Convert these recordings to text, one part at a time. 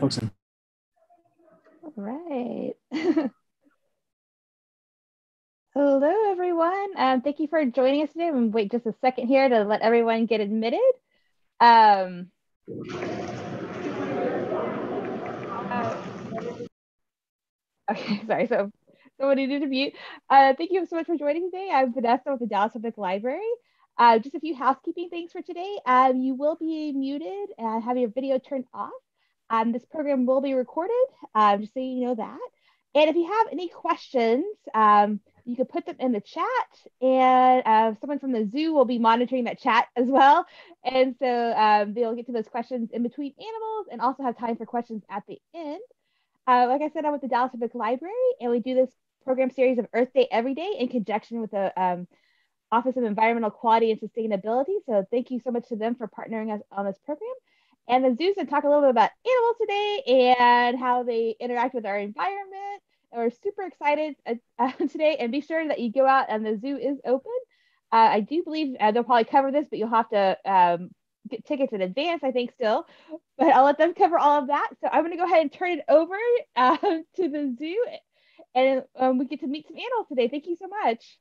folks in. All right. Hello, everyone. Um, thank you for joining us today. I'm wait just a second here to let everyone get admitted. Um, uh, okay, sorry. So someone needed to mute. Uh, thank you so much for joining today. I'm Vanessa with the Dallas Public Library. Uh, just a few housekeeping things for today. Um, you will be muted and have your video turned off. Um, this program will be recorded, um, just so you know that. And if you have any questions, um, you can put them in the chat, and uh, someone from the zoo will be monitoring that chat as well. And so um, they'll get to those questions in between animals and also have time for questions at the end. Uh, like I said, I'm with the Dallas Public Library, and we do this program series of Earth Day every day in conjunction with the um, Office of Environmental Quality and Sustainability. So thank you so much to them for partnering us on this program and the zoo's going to talk a little bit about animals today and how they interact with our environment. And we're super excited uh, uh, today. And be sure that you go out and the zoo is open. Uh, I do believe uh, they'll probably cover this, but you'll have to um, get tickets in advance, I think, still. But I'll let them cover all of that. So I'm going to go ahead and turn it over uh, to the zoo. And um, we get to meet some animals today. Thank you so much.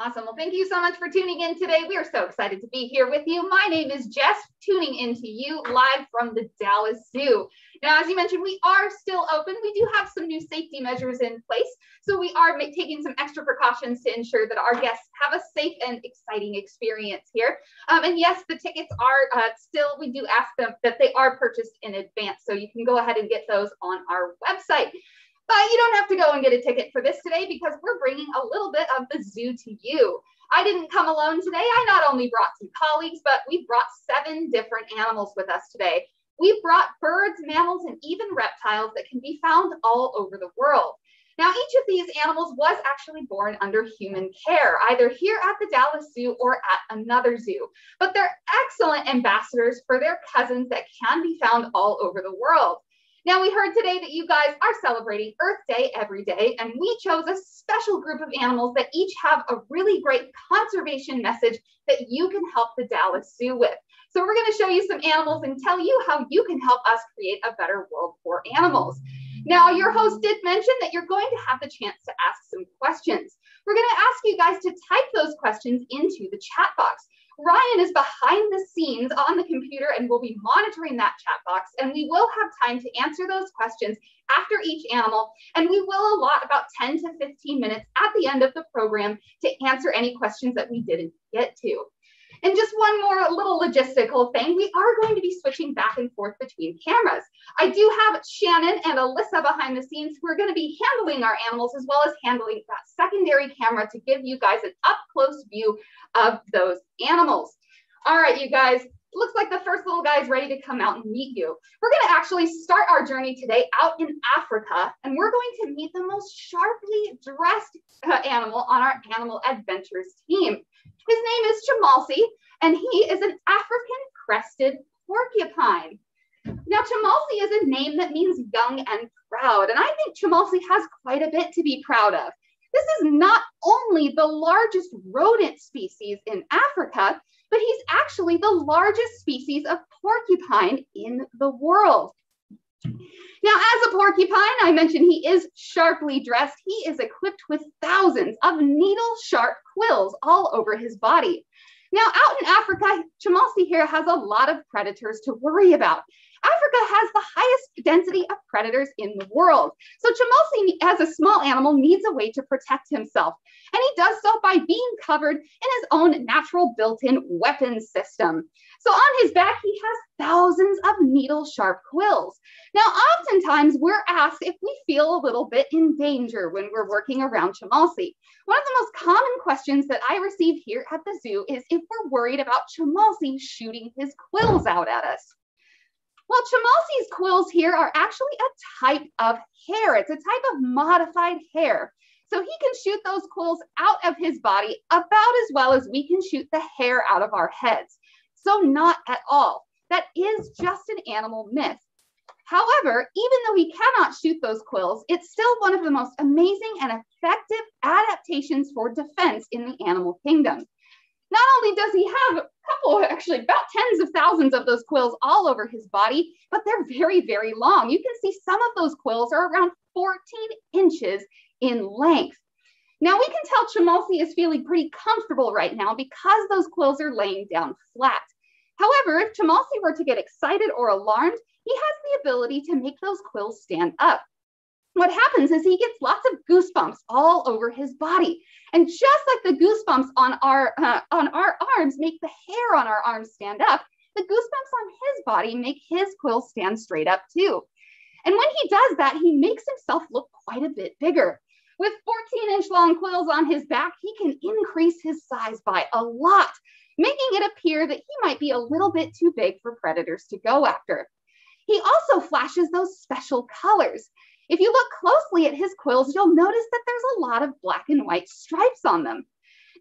Awesome. Well, thank you so much for tuning in today. We are so excited to be here with you. My name is Jess, tuning in to you live from the Dallas Zoo. Now, as you mentioned, we are still open. We do have some new safety measures in place. So we are taking some extra precautions to ensure that our guests have a safe and exciting experience here. Um, and yes, the tickets are uh, still, we do ask them that they are purchased in advance. So you can go ahead and get those on our website. But you don't have to go and get a ticket for this today because we're bringing a little bit of the zoo to you. I didn't come alone today. I not only brought some colleagues, but we brought seven different animals with us today. We brought birds, mammals, and even reptiles that can be found all over the world. Now, each of these animals was actually born under human care, either here at the Dallas Zoo or at another zoo. But they're excellent ambassadors for their cousins that can be found all over the world. Now, we heard today that you guys are celebrating Earth Day every day, and we chose a special group of animals that each have a really great conservation message that you can help the Dallas Zoo with. So, we're going to show you some animals and tell you how you can help us create a better world for animals. Now, your host did mention that you're going to have the chance to ask some questions. We're going to ask you guys to type those questions into the chat box. Ryan is behind the scenes on the computer and will be monitoring that chat box. And we will have time to answer those questions after each animal. And we will allot about 10 to 15 minutes at the end of the program to answer any questions that we didn't get to. And just one more little logistical thing, we are going to be switching back and forth between cameras. I do have Shannon and Alyssa behind the scenes who are going to be handling our animals as well as handling that secondary camera to give you guys an up close view of those animals. All right, you guys, looks like the first little guy is ready to come out and meet you. We're going to actually start our journey today out in Africa, and we're going to meet the most sharply dressed uh, animal on our animal adventures team. Chamalsi, and he is an African crested porcupine. Now, Chamalsi is a name that means young and proud, and I think Chamalsi has quite a bit to be proud of. This is not only the largest rodent species in Africa, but he's actually the largest species of porcupine in the world. Now, as a porcupine, I mentioned he is sharply dressed. He is equipped with thousands of needle sharp quills all over his body. Now, out in Africa, Chamalsi here has a lot of predators to worry about. Africa has the highest density of predators in the world. So Chamalsi, as a small animal, needs a way to protect himself. And he does so by being covered in his own natural built-in weapon system. So on his back, he has thousands of needle sharp quills. Now, oftentimes we're asked if we feel a little bit in danger when we're working around Chamalsi. One of the most common questions that I receive here at the zoo is if we're worried about Chamalsi shooting his quills out at us. Well, Chamalsi's quills here are actually a type of hair. It's a type of modified hair. So he can shoot those quills out of his body about as well as we can shoot the hair out of our heads. So not at all. That is just an animal myth. However, even though he cannot shoot those quills, it's still one of the most amazing and effective adaptations for defense in the animal kingdom. Not only does he have a couple, actually about tens of thousands of those quills all over his body, but they're very, very long. You can see some of those quills are around 14 inches in length. Now we can tell Chomolsi is feeling pretty comfortable right now because those quills are laying down flat. However, if Chomolsi were to get excited or alarmed, he has the ability to make those quills stand up. What happens is he gets lots of goosebumps all over his body. And just like the goosebumps on our, uh, on our arms make the hair on our arms stand up, the goosebumps on his body make his quills stand straight up too. And when he does that, he makes himself look quite a bit bigger. With 14 inch long quills on his back, he can increase his size by a lot, making it appear that he might be a little bit too big for predators to go after. He also flashes those special colors. If you look closely at his quills, you'll notice that there's a lot of black and white stripes on them.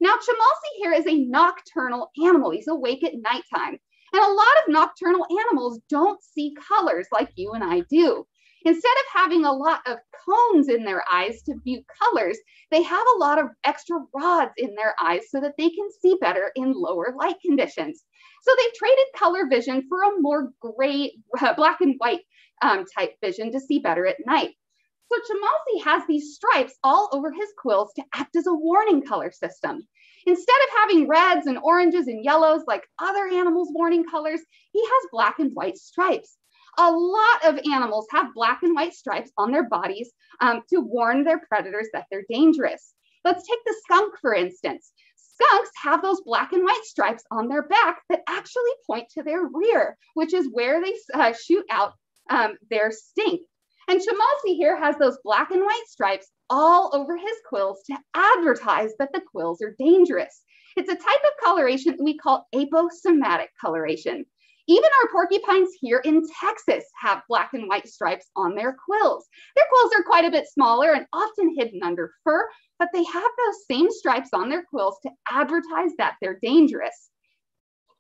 Now, Chomolsi here is a nocturnal animal. He's awake at nighttime. And a lot of nocturnal animals don't see colors like you and I do. Instead of having a lot of cones in their eyes to view colors, they have a lot of extra rods in their eyes so that they can see better in lower light conditions. So they've traded color vision for a more gray, black and white um, type vision to see better at night. So Chomolsi has these stripes all over his quills to act as a warning color system. Instead of having reds and oranges and yellows like other animals' warning colors, he has black and white stripes. A lot of animals have black and white stripes on their bodies um, to warn their predators that they're dangerous. Let's take the skunk, for instance. Skunks have those black and white stripes on their back that actually point to their rear, which is where they uh, shoot out um, their stink. And Chomolsi here has those black and white stripes all over his quills to advertise that the quills are dangerous. It's a type of coloration we call aposematic coloration. Even our porcupines here in Texas have black and white stripes on their quills. Their quills are quite a bit smaller and often hidden under fur, but they have those same stripes on their quills to advertise that they're dangerous.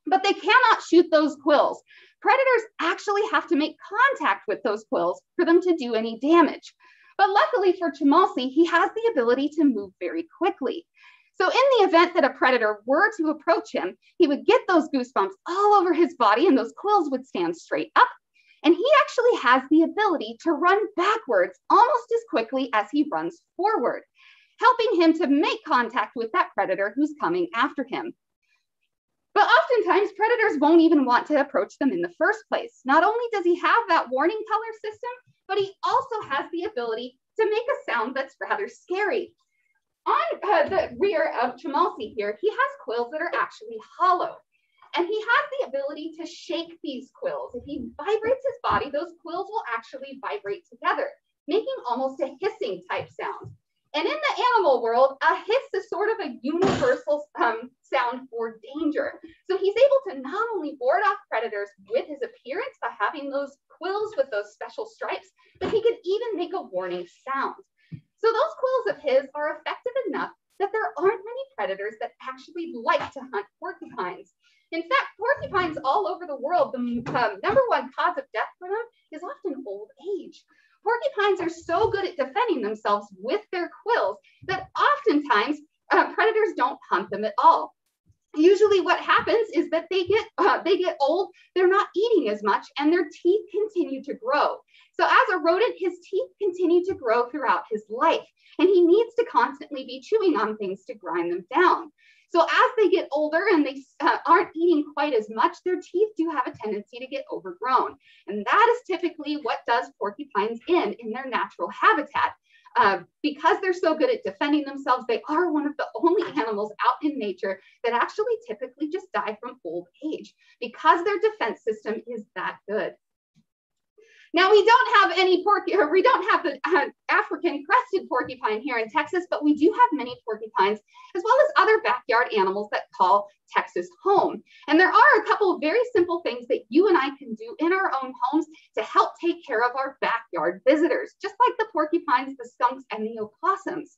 But they cannot shoot those quills. Predators actually have to make contact with those quills for them to do any damage. But luckily for Chomolsi, he has the ability to move very quickly. So in the event that a predator were to approach him, he would get those goosebumps all over his body and those quills would stand straight up. And he actually has the ability to run backwards almost as quickly as he runs forward, helping him to make contact with that predator who's coming after him. But oftentimes predators won't even want to approach them in the first place. Not only does he have that warning color system, but he also has the ability to make a sound that's rather scary on uh, the rear of Chomolsi here, he has quills that are actually hollow. And he has the ability to shake these quills. If he vibrates his body, those quills will actually vibrate together, making almost a hissing type sound. And in the animal world, a hiss is sort of a universal um, sound for danger. So he's able to not only ward off predators with his appearance by having those quills with those special stripes, but he can even make a warning sound. So those quills of his are effective enough that there aren't many predators that actually like to hunt porcupines. In fact, porcupines all over the world, the um, number one cause of death for them is often old age. Porcupines are so good at defending themselves with their quills that oftentimes uh, predators don't hunt them at all. Usually what happens is that they get uh, they get old, they're not eating as much and their teeth continue to grow. So as a rodent, his teeth continue to grow throughout his life, and he needs to constantly be chewing on things to grind them down. So as they get older and they uh, aren't eating quite as much, their teeth do have a tendency to get overgrown. And that is typically what does porcupines in in their natural habitat. Uh, because they're so good at defending themselves, they are one of the only animals out in nature that actually typically just die from old age because their defense system is that good. Now we don't have any porcupine, we don't have the uh, African crested porcupine here in Texas, but we do have many porcupines as well as other backyard animals that call Texas home. And there are a couple of very simple things that you and I can do in our own homes to help take care of our backyard visitors, just like the porcupines, the skunks, and the opossums.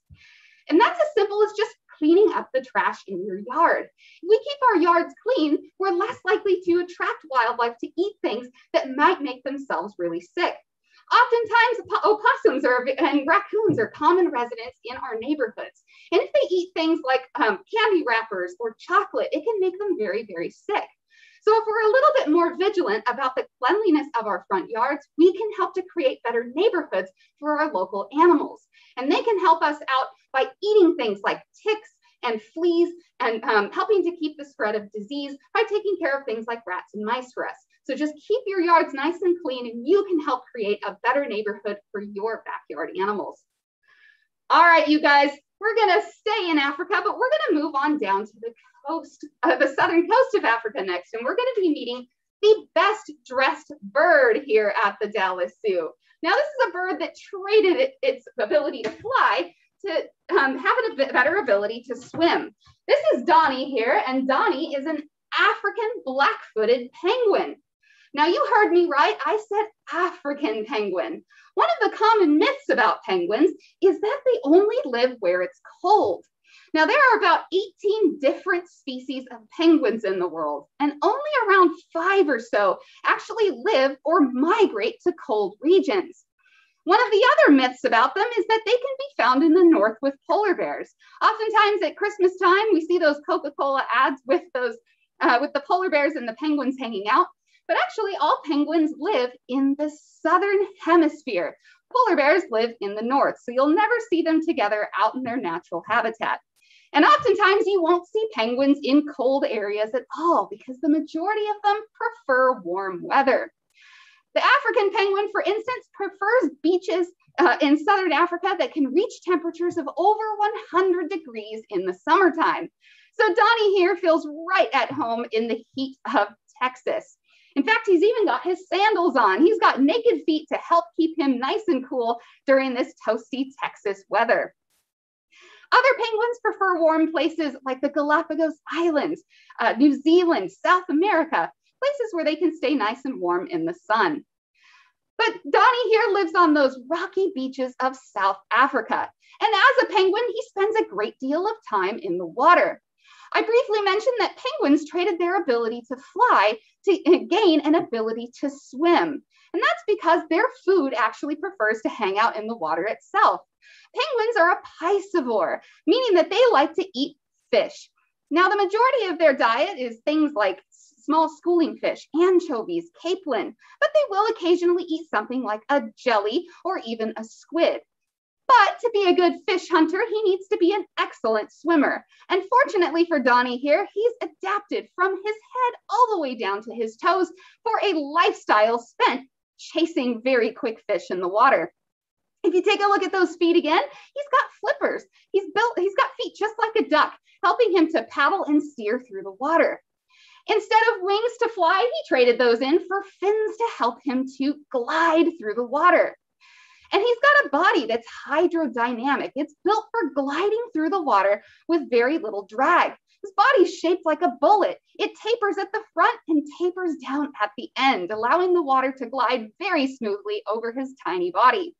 And that's as simple as just cleaning up the trash in your yard. If we keep our yards clean, we're less likely to attract wildlife to eat things that might make themselves really sick. Oftentimes, opossums are, and raccoons are common residents in our neighborhoods. And if they eat things like um, candy wrappers or chocolate, it can make them very, very sick. So if we're a little bit more vigilant about the cleanliness of our front yards, we can help to create better neighborhoods for our local animals. And they can help us out by eating things like ticks and fleas and um, helping to keep the spread of disease by taking care of things like rats and mice for us. So just keep your yards nice and clean and you can help create a better neighborhood for your backyard animals. All right, you guys, we're gonna stay in Africa, but we're gonna move on down to the coast, uh, the southern coast of Africa next, and we're gonna be meeting the best dressed bird here at the Dallas Zoo. Now, this is a bird that traded it, its ability to fly to um, have a better ability to swim. This is Donnie here, and Donnie is an African black-footed penguin. Now, you heard me right. I said African penguin. One of the common myths about penguins is that they only live where it's cold. Now, there are about 18 different species of penguins in the world, and only around five or so actually live or migrate to cold regions. One of the other myths about them is that they can be found in the north with polar bears. Oftentimes at Christmas time, we see those Coca-Cola ads with those uh, with the polar bears and the penguins hanging out. But actually, all penguins live in the southern hemisphere. Polar bears live in the north, so you'll never see them together out in their natural habitat. And oftentimes you won't see penguins in cold areas at all because the majority of them prefer warm weather. The African penguin, for instance, prefers beaches uh, in Southern Africa that can reach temperatures of over 100 degrees in the summertime. So Donnie here feels right at home in the heat of Texas. In fact, he's even got his sandals on. He's got naked feet to help keep him nice and cool during this toasty Texas weather. Other penguins prefer warm places like the Galapagos Islands, uh, New Zealand, South America, places where they can stay nice and warm in the sun. But Donnie here lives on those rocky beaches of South Africa. And as a penguin, he spends a great deal of time in the water. I briefly mentioned that penguins traded their ability to fly to gain an ability to swim. And that's because their food actually prefers to hang out in the water itself. Penguins are a piscivore, meaning that they like to eat fish. Now, the majority of their diet is things like small schooling fish, anchovies, capelin, but they will occasionally eat something like a jelly or even a squid. But to be a good fish hunter, he needs to be an excellent swimmer. And fortunately for Donnie here, he's adapted from his head all the way down to his toes for a lifestyle spent chasing very quick fish in the water. If you take a look at those feet again, he's got flippers. He's built, he's got feet just like a duck, helping him to paddle and steer through the water. Instead of wings to fly, he traded those in for fins to help him to glide through the water. And he's got a body that's hydrodynamic. It's built for gliding through the water with very little drag. His body's shaped like a bullet. It tapers at the front and tapers down at the end, allowing the water to glide very smoothly over his tiny body.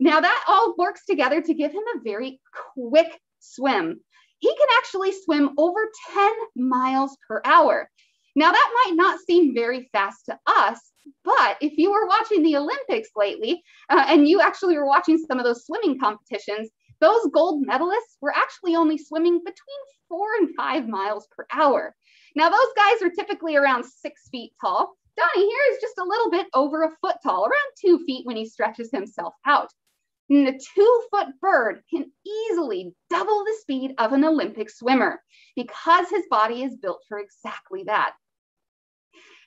Now that all works together to give him a very quick swim. He can actually swim over 10 miles per hour. Now that might not seem very fast to us, but if you were watching the Olympics lately uh, and you actually were watching some of those swimming competitions, those gold medalists were actually only swimming between four and five miles per hour. Now, those guys are typically around six feet tall. Donnie here is just a little bit over a foot tall, around two feet when he stretches himself out. And a two foot bird can easily double the speed of an Olympic swimmer because his body is built for exactly that.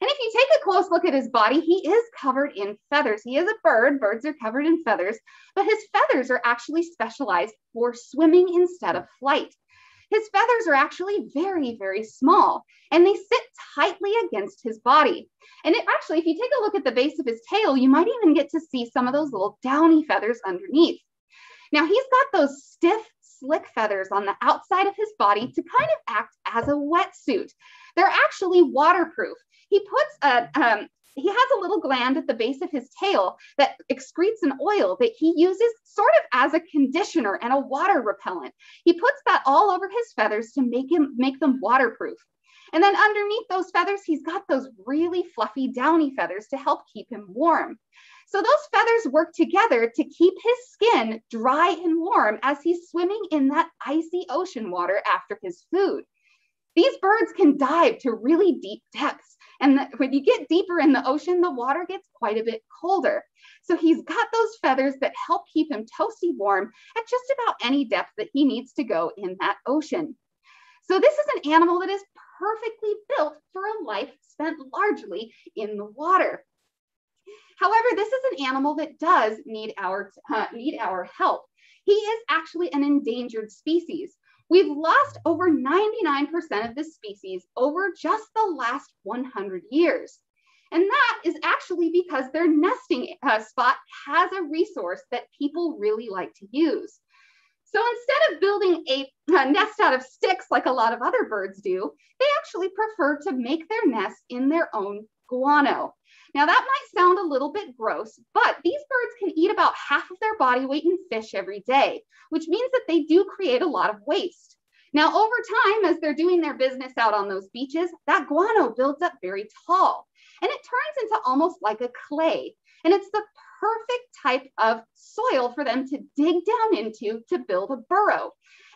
And if you take a close look at his body, he is covered in feathers. He is a bird. Birds are covered in feathers, but his feathers are actually specialized for swimming instead of flight. His feathers are actually very, very small and they sit tightly against his body. And it actually, if you take a look at the base of his tail, you might even get to see some of those little downy feathers underneath. Now he's got those stiff, slick feathers on the outside of his body to kind of act as a wetsuit. They're actually waterproof he puts a, um, he has a little gland at the base of his tail that excretes an oil that he uses sort of as a conditioner and a water repellent. He puts that all over his feathers to make him make them waterproof. And then underneath those feathers, he's got those really fluffy downy feathers to help keep him warm. So those feathers work together to keep his skin dry and warm as he's swimming in that icy ocean water after his food. These birds can dive to really deep depths. And the, when you get deeper in the ocean, the water gets quite a bit colder. So he's got those feathers that help keep him toasty warm at just about any depth that he needs to go in that ocean. So this is an animal that is perfectly built for a life spent largely in the water. However, this is an animal that does need our, uh, need our help. He is actually an endangered species. We've lost over 99% of this species over just the last 100 years. And that is actually because their nesting uh, spot has a resource that people really like to use. So instead of building a, a, nest out of sticks like a lot of other birds do, they actually prefer to make their nest in their own guano. Now that might sound a little bit gross, but these birds can eat about half of their body weight in fish every day, which means that they do create a lot of waste. Now, over time, as they're doing their business out on those beaches, that guano builds up very tall and it turns into almost like a clay. And it's the perfect type of soil for them to dig down into to build a burrow.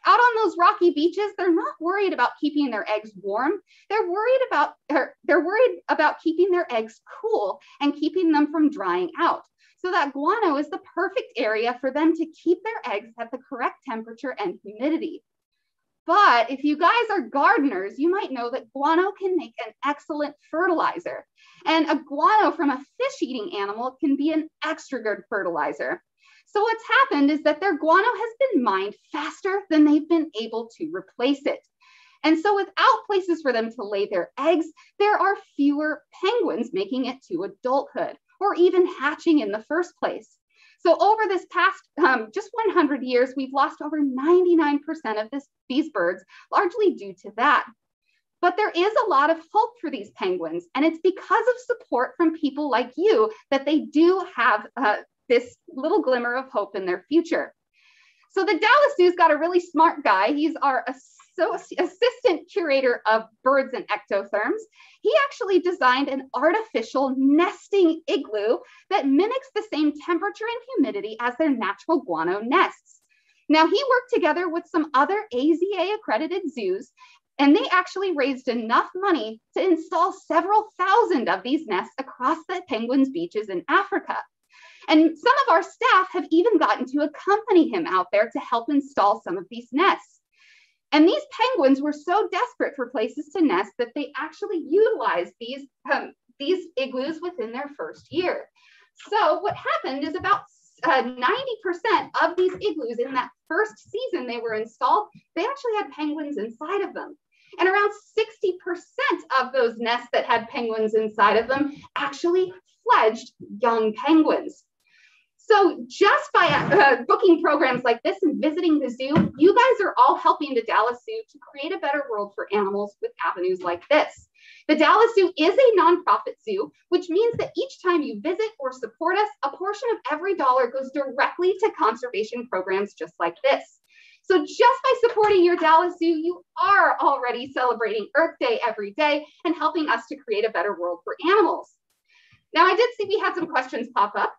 Out on those rocky beaches, they're not worried about keeping their eggs warm. They're worried about er, they're worried about keeping their eggs cool and keeping them from drying out. So that guano is the perfect area for them to keep their eggs at the correct temperature and humidity. But if you guys are gardeners, you might know that guano can make an excellent fertilizer. And a guano from a fish eating animal can be an extra good fertilizer. So what's happened is that their guano has been mined faster than they've been able to replace it. And so without places for them to lay their eggs, there are fewer penguins making it to adulthood or even hatching in the first place. So over this past um, just 100 years, we've lost over 99% of this, these birds, largely due to that. But there is a lot of hope for these penguins, and it's because of support from people like you that they do have uh, this little glimmer of hope in their future. So the Dallas Zoo's got a really smart guy. He's our assistant curator of birds and ectotherms. He actually designed an artificial nesting igloo that mimics the same temperature and humidity as their natural guano nests. Now, he worked together with some other AZA accredited zoos, and they actually raised enough money to install several thousand of these nests across the penguins' beaches in Africa. And some of our staff have even gotten to accompany him out there to help install some of these nests. And these penguins were so desperate for places to nest that they actually utilized these, um, these igloos within their first year. So what happened is about 90% uh, of these igloos in that first season they were installed, they actually had penguins inside of them. And around 60% of those nests that had penguins inside of them actually fledged young penguins. So just by uh, booking programs like this and visiting the zoo, you guys are all helping the Dallas Zoo to create a better world for animals with avenues like this. The Dallas Zoo is a nonprofit zoo, which means that each time you visit or support us, a portion of every dollar goes directly to conservation programs just like this. So just by supporting your Dallas Zoo, you are already celebrating Earth Day every day and helping us to create a better world for animals. Now, I did see we had some questions pop up.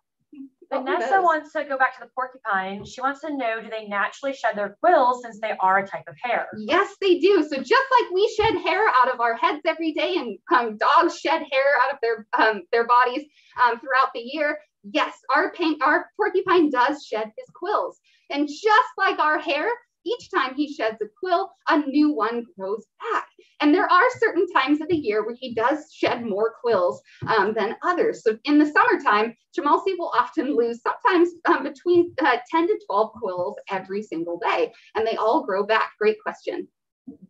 Vanessa wants to go back to the porcupine. She wants to know, do they naturally shed their quills since they are a type of hair? Yes, they do. So just like we shed hair out of our heads every day and um, dogs shed hair out of their, um, their bodies um, throughout the year, yes, our, our porcupine does shed his quills. And just like our hair, each time he sheds a quill, a new one grows back. And there are certain times of the year where he does shed more quills um, than others. So in the summertime, Jamalsi will often lose sometimes um, between uh, 10 to 12 quills every single day, and they all grow back. Great question.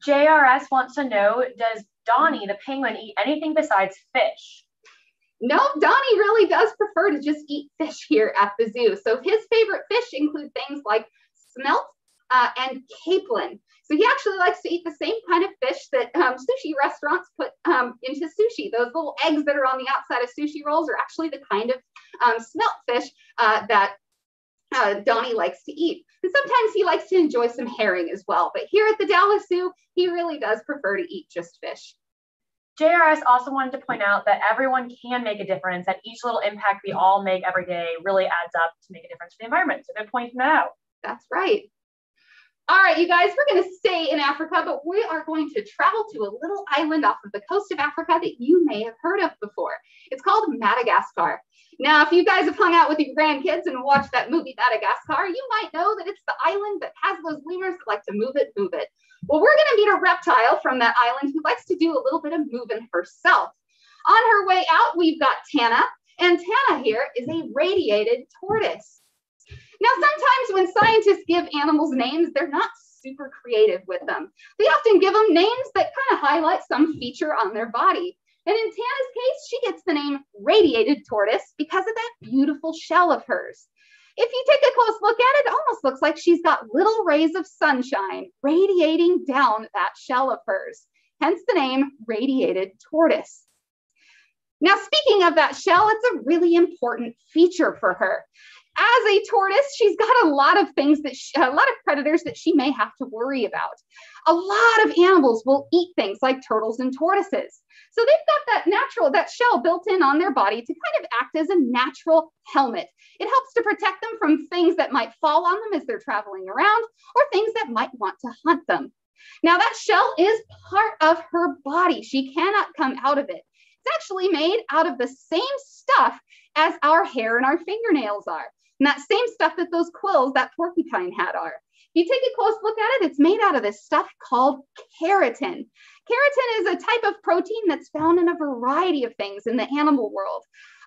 JRS wants to know Does Donnie, the penguin, eat anything besides fish? No, Donnie really does prefer to just eat fish here at the zoo. So his favorite fish include things like smelt uh, and capelin. So he actually likes to eat the same kind of fish that um, sushi restaurants put um, into sushi. Those little eggs that are on the outside of sushi rolls are actually the kind of um, smelt fish uh, that uh, Donnie likes to eat. And sometimes he likes to enjoy some herring as well. But here at the Dallas Zoo, he really does prefer to eat just fish. JRS also wanted to point out that everyone can make a difference, that each little impact we all make every day really adds up to make a difference for the environment. So good pointing that out. That's right. All right, you guys, we're going to stay in Africa, but we are going to travel to a little island off of the coast of Africa that you may have heard of before. It's called Madagascar. Now, if you guys have hung out with your grandkids and watched that movie Madagascar, you might know that it's the island that has those lemurs that like to move it, move it. Well, we're going to meet a reptile from that island who likes to do a little bit of moving herself. On her way out, we've got Tana, and Tana here is a radiated tortoise. Now, sometimes when scientists give animals names, they're not super creative with them. They often give them names that kind of highlight some feature on their body. And in Tana's case, she gets the name radiated tortoise because of that beautiful shell of hers. If you take a close look at it, it almost looks like she's got little rays of sunshine radiating down that shell of hers, hence the name radiated tortoise. Now, speaking of that shell, it's a really important feature for her as a tortoise, she's got a lot of things that she, a lot of predators that she may have to worry about. A lot of animals will eat things like turtles and tortoises. So they've got that natural, that shell built in on their body to kind of act as a natural helmet. It helps to protect them from things that might fall on them as they're traveling around or things that might want to hunt them. Now that shell is part of her body. She cannot come out of it. It's actually made out of the same stuff as our hair and our fingernails are. And that same stuff that those quills, that porcupine had are. If you take a close look at it, it's made out of this stuff called keratin. Keratin is a type of protein that's found in a variety of things in the animal world.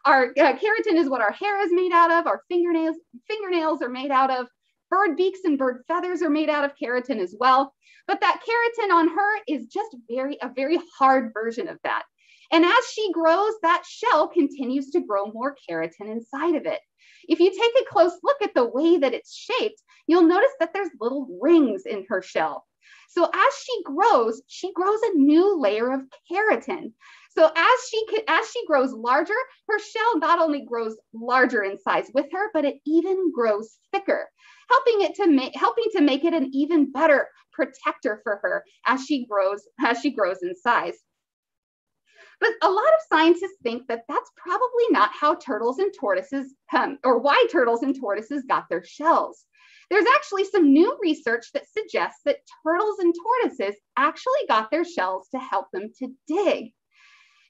Our uh, keratin is what our hair is made out of. Our fingernails, fingernails are made out of. Bird beaks and bird feathers are made out of keratin as well. But that keratin on her is just very a very hard version of that. And as she grows, that shell continues to grow more keratin inside of it. If you take a close look at the way that it's shaped, you'll notice that there's little rings in her shell. So as she grows, she grows a new layer of keratin. So as she as she grows larger, her shell not only grows larger in size with her, but it even grows thicker, helping it to make helping to make it an even better protector for her as she grows as she grows in size. But a lot of scientists think that that's probably not how turtles and tortoises come, or why turtles and tortoises got their shells. There's actually some new research that suggests that turtles and tortoises actually got their shells to help them to dig.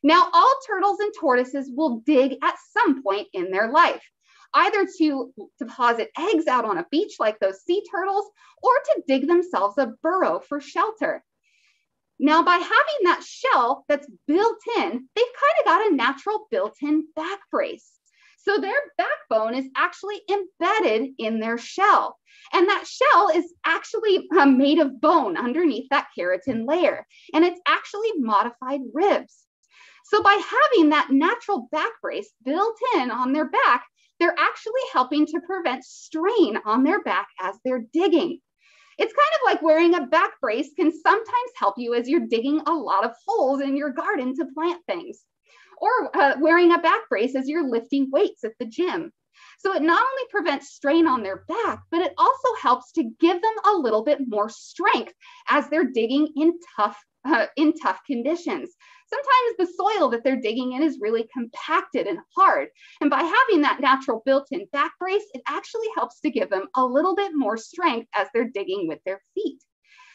Now, all turtles and tortoises will dig at some point in their life, either to deposit eggs out on a beach like those sea turtles or to dig themselves a burrow for shelter. Now, by having that shell that's built in, they've kind of got a natural built in back brace. So their backbone is actually embedded in their shell. And that shell is actually uh, made of bone underneath that keratin layer. And it's actually modified ribs. So by having that natural back brace built in on their back, they're actually helping to prevent strain on their back as they're digging. It's kind of like wearing a back brace can sometimes help you as you're digging a lot of holes in your garden to plant things, or uh, wearing a back brace as you're lifting weights at the gym. So it not only prevents strain on their back, but it also helps to give them a little bit more strength as they're digging in tough uh, in tough conditions. Sometimes the soil that they're digging in is really compacted and hard. And by having that natural built-in back brace, it actually helps to give them a little bit more strength as they're digging with their feet.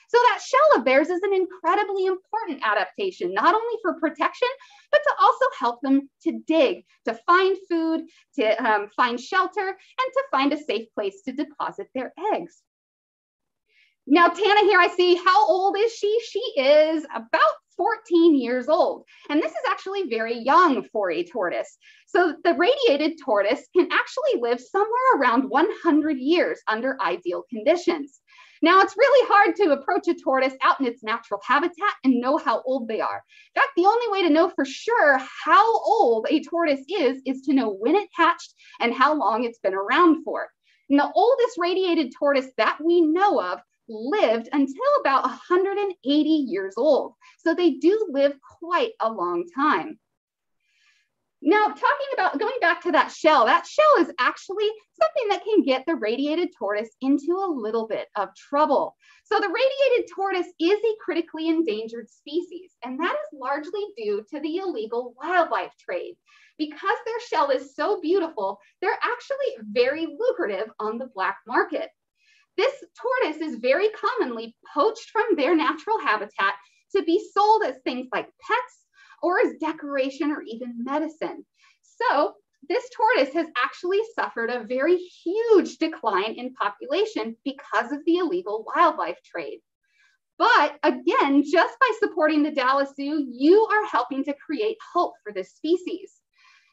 So that shell of theirs is an incredibly important adaptation, not only for protection, but to also help them to dig, to find food, to um, find shelter, and to find a safe place to deposit their eggs. Now, Tana here, I see, how old is she? She is about 14 years old. And this is actually very young for a tortoise. So the radiated tortoise can actually live somewhere around 100 years under ideal conditions. Now, it's really hard to approach a tortoise out in its natural habitat and know how old they are. In fact, the only way to know for sure how old a tortoise is, is to know when it hatched and how long it's been around for. And the oldest radiated tortoise that we know of lived until about 180 years old. So they do live quite a long time. Now, talking about going back to that shell, that shell is actually something that can get the radiated tortoise into a little bit of trouble. So the radiated tortoise is a critically endangered species, and that is largely due to the illegal wildlife trade. Because their shell is so beautiful, they're actually very lucrative on the black market. This tortoise is very commonly poached from their natural habitat to be sold as things like pets or as decoration or even medicine. So this tortoise has actually suffered a very huge decline in population because of the illegal wildlife trade. But again, just by supporting the Dallas Zoo, you are helping to create hope for this species.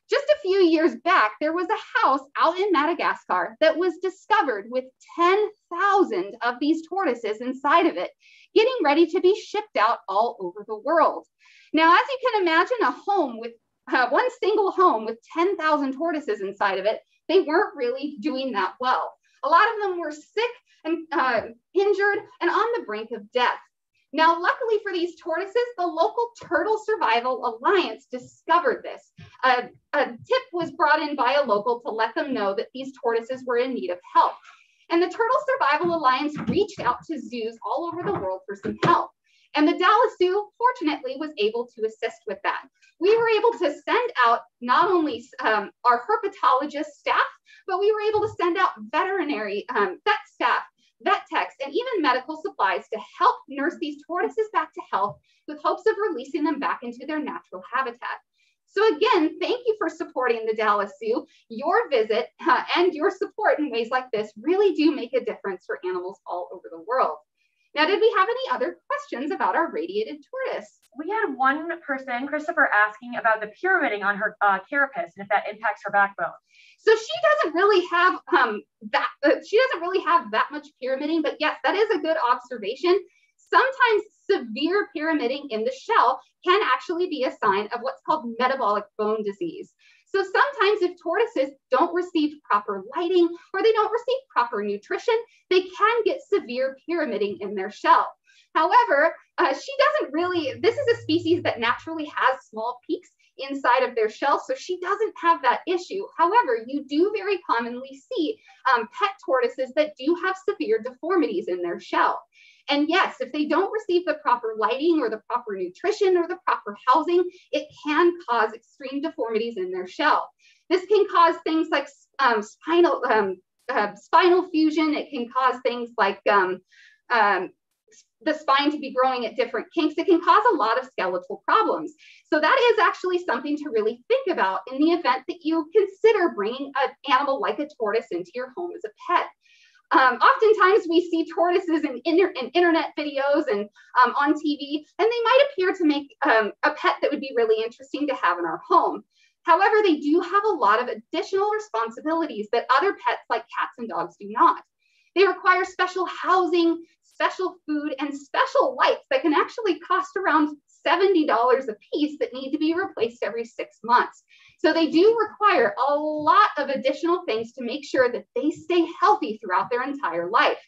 Just a few years back, there was a house out in Madagascar that was discovered with 10,000 of these tortoises inside of it, getting ready to be shipped out all over the world. Now, as you can imagine, a home with uh, one single home with 10,000 tortoises inside of it, they weren't really doing that well. A lot of them were sick and uh, injured and on the brink of death. Now, luckily for these tortoises, the local Turtle Survival Alliance discovered this. Uh, a tip was brought in by a local to let them know that these tortoises were in need of help. And the Turtle Survival Alliance reached out to zoos all over the world for some help. And the Dallas Zoo, fortunately, was able to assist with that. We were able to send out not only um, our herpetologist staff, but we were able to send out veterinary um, vet staff, vet techs, and even medical supplies to help nurse these tortoises back to health with hopes of releasing them back into their natural habitat. So again, thank you for supporting the Dallas Zoo. Your visit uh, and your support in ways like this really do make a difference for animals all over the world. Now, did we have any other questions about our radiated tortoise? We had one person, Christopher, asking about the pyramiding on her uh, carapace and if that impacts her backbone. So she doesn't really have um, that. Uh, she doesn't really have that much pyramiding, but yes, that is a good observation. Sometimes severe pyramiding in the shell can actually be a sign of what's called metabolic bone disease. So sometimes if tortoises don't receive proper lighting or they don't receive proper nutrition, they can get severe pyramiding in their shell. However, uh, she doesn't really, this is a species that naturally has small peaks inside of their shell, so she doesn't have that issue. However, you do very commonly see um, pet tortoises that do have severe deformities in their shell. And yes, if they don't receive the proper lighting or the proper nutrition or the proper housing, it can cause extreme deformities in their shell. This can cause things like um, spinal, um, uh, spinal fusion. It can cause things like um, um, the spine to be growing at different kinks. It can cause a lot of skeletal problems. So that is actually something to really think about in the event that you consider bringing an animal like a tortoise into your home as a pet. Um, oftentimes we see tortoises in, inter in internet videos and um, on TV, and they might appear to make um, a pet that would be really interesting to have in our home. However, they do have a lot of additional responsibilities that other pets like cats and dogs do not. They require special housing, special food, and special lights that can actually cost around $70 a piece that need to be replaced every six months. So they do require a lot of additional things to make sure that they stay healthy throughout their entire life.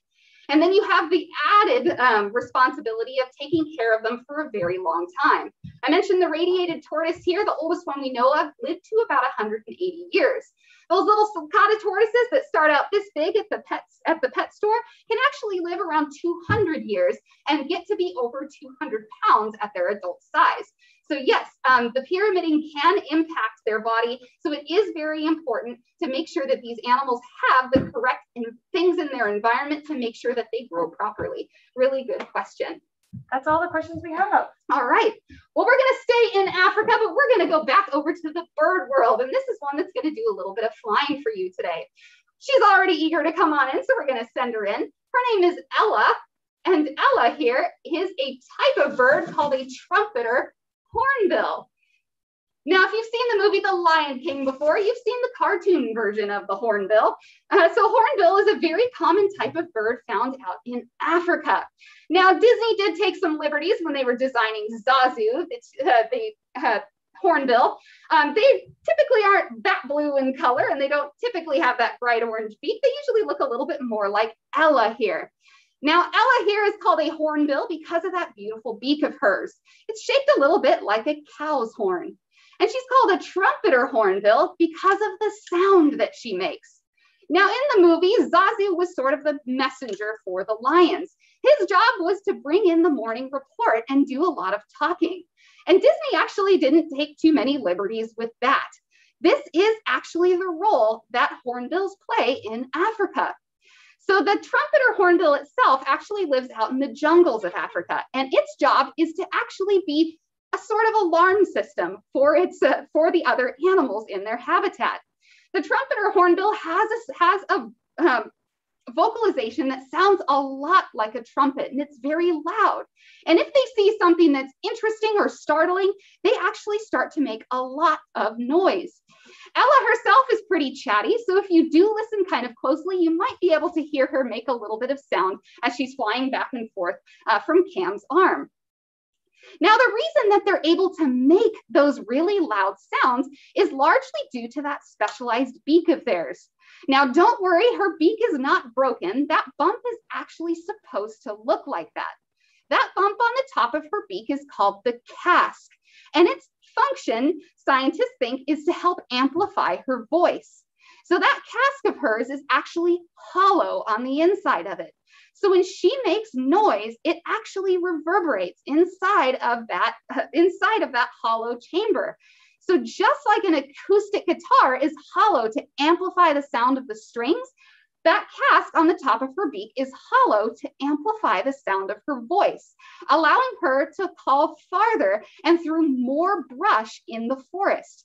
And then you have the added um, responsibility of taking care of them for a very long time. I mentioned the radiated tortoise here, the oldest one we know of, lived to about 180 years. Those little sulcata tortoises that start out this big at the pets at the pet store can actually live around 200 years and get to be over 200 pounds at their adult size. So yes, um, the pyramiding can impact their body. So it is very important to make sure that these animals have the correct things in their environment to make sure that they grow properly. Really good question. That's all the questions we have. All right. Well, we're going to stay in Africa, but we're going to go back over to the bird world. And this is one that's going to do a little bit of flying for you today. She's already eager to come on in, so we're going to send her in. Her name is Ella. And Ella here is a type of bird called a trumpeter hornbill. Now, if you've seen the movie The Lion King before, you've seen the cartoon version of the hornbill. Uh, so hornbill is a very common type of bird found out in Africa. Now, Disney did take some liberties when they were designing Zazu, the, uh, the uh, hornbill. Um, they typically aren't that blue in color and they don't typically have that bright orange beak. They usually look a little bit more like Ella here. Now, Ella here is called a hornbill because of that beautiful beak of hers. It's shaped a little bit like a cow's horn. And she's called a trumpeter hornbill because of the sound that she makes. Now, in the movie, Zazu was sort of the messenger for the lions. His job was to bring in the morning report and do a lot of talking. And Disney actually didn't take too many liberties with that. This is actually the role that hornbills play in Africa. So the trumpeter hornbill itself actually lives out in the jungles of Africa, and its job is to actually be a sort of alarm system for its uh, for the other animals in their habitat. The trumpeter hornbill has a, has a um, vocalization that sounds a lot like a trumpet and it's very loud. And if they see something that's interesting or startling, they actually start to make a lot of noise. Ella herself is pretty chatty, so if you do listen kind of closely, you might be able to hear her make a little bit of sound as she's flying back and forth uh, from Cam's arm. Now, the reason that they're able to make those really loud sounds is largely due to that specialized beak of theirs. Now, don't worry, her beak is not broken. That bump is actually supposed to look like that. That bump on the top of her beak is called the casque, and its function, scientists think, is to help amplify her voice. So that casque of hers is actually hollow on the inside of it. So when she makes noise, it actually reverberates inside of that inside of that hollow chamber. So just like an acoustic guitar is hollow to amplify the sound of the strings, that casque on the top of her beak is hollow to amplify the sound of her voice, allowing her to call farther and through more brush in the forest.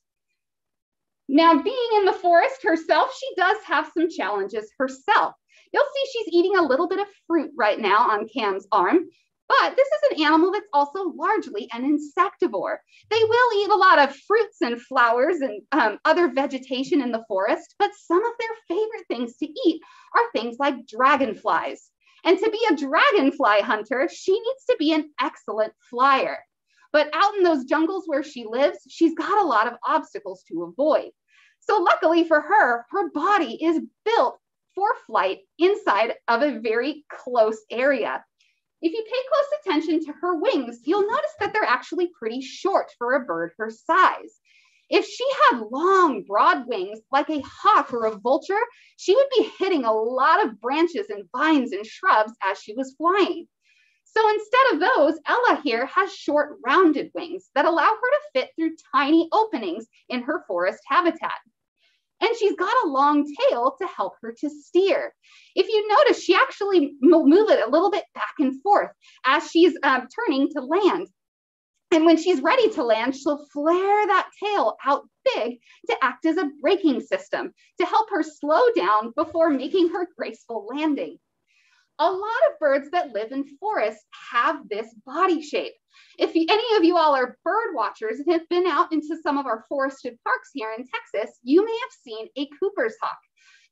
Now, being in the forest herself, she does have some challenges herself. You'll see she's eating a little bit of fruit right now on Cam's arm, but this is an animal that's also largely an insectivore. They will eat a lot of fruits and flowers and um, other vegetation in the forest, but some of their favorite things to eat are things like dragonflies. And to be a dragonfly hunter, she needs to be an excellent flyer. But out in those jungles where she lives, she's got a lot of obstacles to avoid. So, luckily for her, her body is built for flight inside of a very close area. If you pay close attention to her wings, you'll notice that they're actually pretty short for a bird her size. If she had long, broad wings like a hawk or a vulture, she would be hitting a lot of branches and vines and shrubs as she was flying. So instead of those, Ella here has short, rounded wings that allow her to fit through tiny openings in her forest habitat and she's got a long tail to help her to steer. If you notice, she actually will move it a little bit back and forth as she's um, turning to land. And when she's ready to land, she'll flare that tail out big to act as a braking system to help her slow down before making her graceful landing. A lot of birds that live in forests have this body shape. If any of you all are bird watchers and have been out into some of our forested parks here in Texas, you may have seen a Cooper's hawk.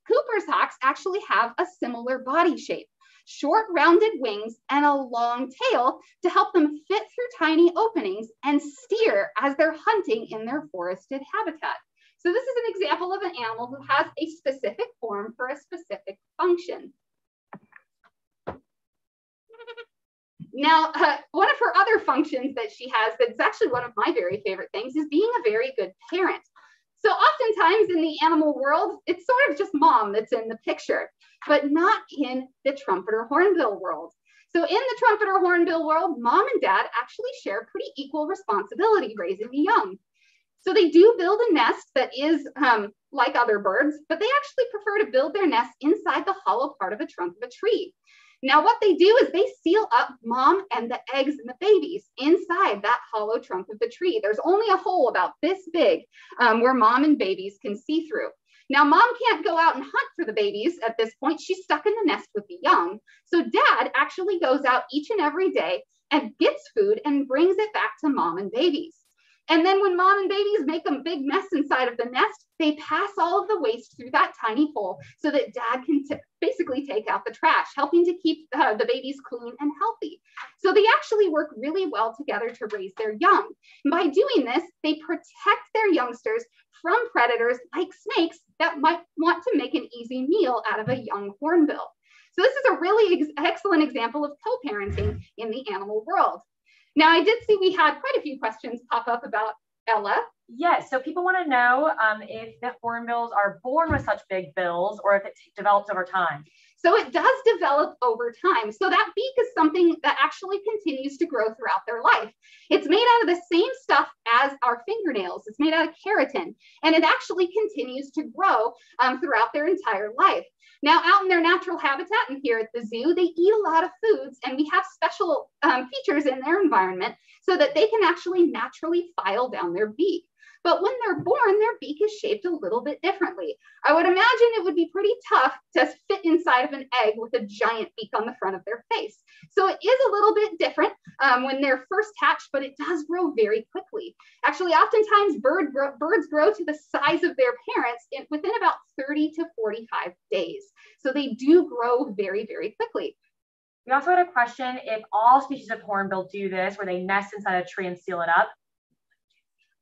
Cooper's hawks actually have a similar body shape, short rounded wings and a long tail to help them fit through tiny openings and steer as they're hunting in their forested habitat. So this is an example of an animal who has a specific form for a specific function. Now, uh, one of her other functions that she has that's actually one of my very favorite things is being a very good parent. So oftentimes in the animal world, it's sort of just mom that's in the picture, but not in the trumpeter hornbill world. So in the trumpeter hornbill world, mom and dad actually share pretty equal responsibility raising the young. So they do build a nest that is um, like other birds, but they actually prefer to build their nest inside the hollow part of a trunk of a tree. Now, what they do is they seal up mom and the eggs and the babies inside that hollow trunk of the tree. There's only a hole about this big um, where mom and babies can see through. Now, mom can't go out and hunt for the babies at this point. She's stuck in the nest with the young. So, dad actually goes out each and every day and gets food and brings it back to mom and babies. And then when mom and babies make a big mess inside of the nest, they pass all of the waste through that tiny hole so that dad can basically take out the trash, helping to keep uh, the babies clean and healthy. So they actually work really well together to raise their young. By doing this, they protect their youngsters from predators like snakes that might want to make an easy meal out of a young hornbill. So this is a really ex excellent example of co-parenting in the animal world. Now, I did see we had quite a few questions pop up about Ella. Yes, so people want to know um, if the hornbills are born with such big bills or if it develops over time. So it does develop over time. So that beak is something that actually continues to grow throughout their life. It's made out of the same stuff as our fingernails. It's made out of keratin, and it actually continues to grow um, throughout their entire life. Now, out in their natural habitat and here at the zoo, they eat a lot of foods, and we have special um, features in their environment so that they can actually naturally file down their beak. But when they're born, their beak is shaped a little bit differently. I would imagine it would be pretty tough to fit inside of an egg with a giant beak on the front of their face. So it is a little bit different um, when they're first hatched, but it does grow very quickly. Actually, oftentimes bird grow, birds grow to the size of their parents in, within about 30 to 45 days. So they do grow very, very quickly. We also had a question if all species of hornbill do this, where they nest inside a tree and seal it up